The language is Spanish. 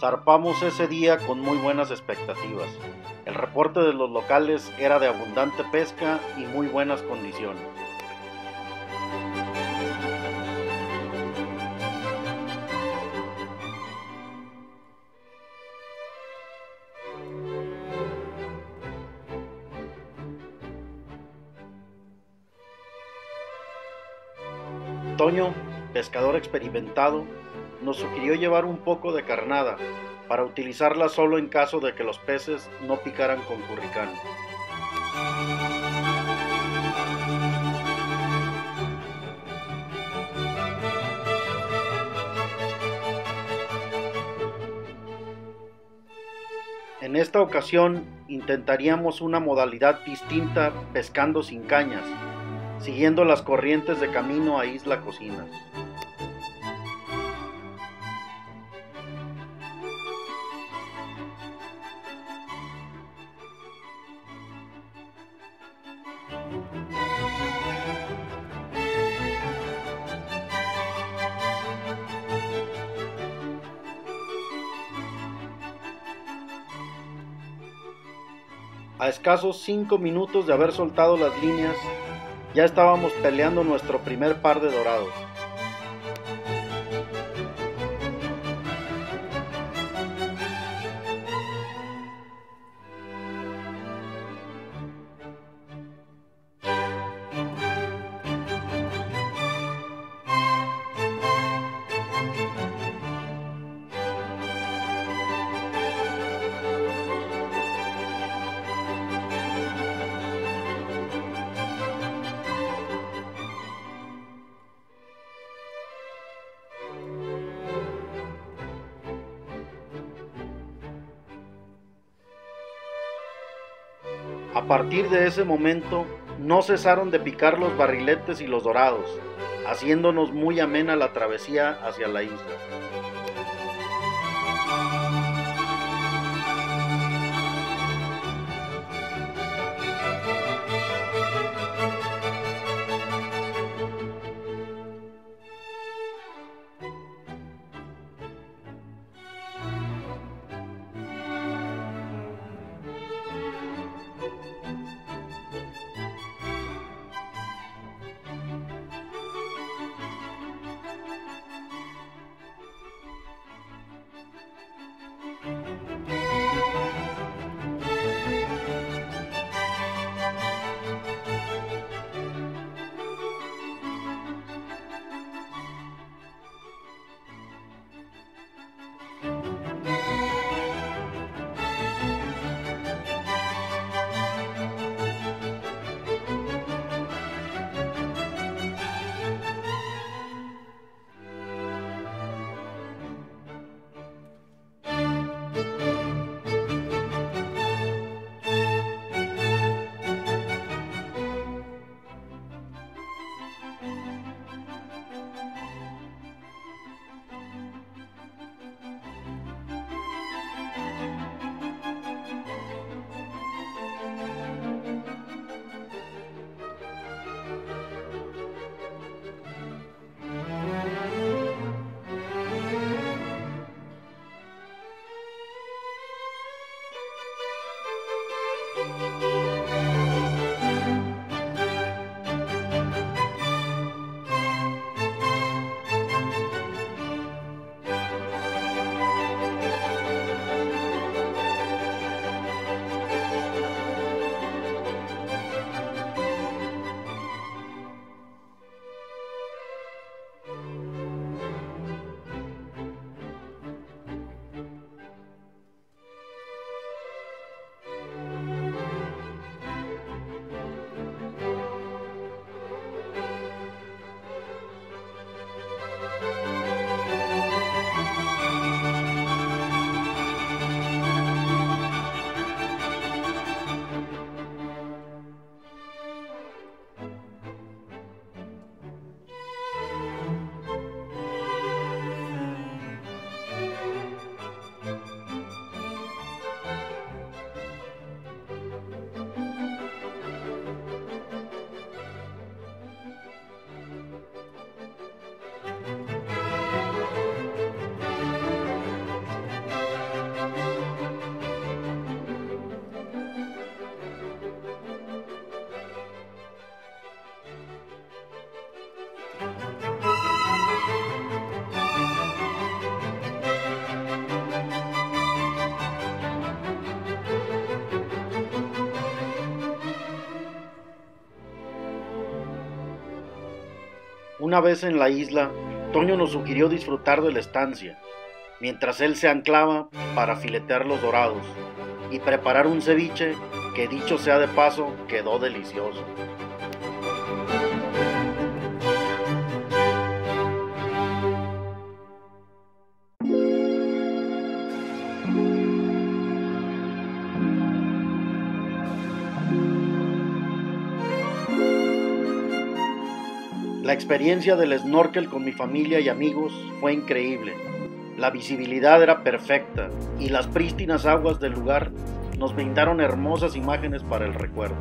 Zarpamos ese día con muy buenas expectativas. El reporte de los locales era de abundante pesca y muy buenas condiciones. Toño, pescador experimentado, nos sugirió llevar un poco de carnada para utilizarla solo en caso de que los peces no picaran con curricán. En esta ocasión intentaríamos una modalidad distinta pescando sin cañas, siguiendo las corrientes de camino a Isla Cocinas. A escasos cinco minutos de haber soltado las líneas, ya estábamos peleando nuestro primer par de dorados. A partir de ese momento no cesaron de picar los barriletes y los dorados, haciéndonos muy amena la travesía hacia la isla. Una vez en la isla, Toño nos sugirió disfrutar de la estancia, mientras él se anclaba para filetear los dorados y preparar un ceviche que dicho sea de paso quedó delicioso. La experiencia del snorkel con mi familia y amigos fue increíble. La visibilidad era perfecta y las prístinas aguas del lugar nos brindaron hermosas imágenes para el recuerdo.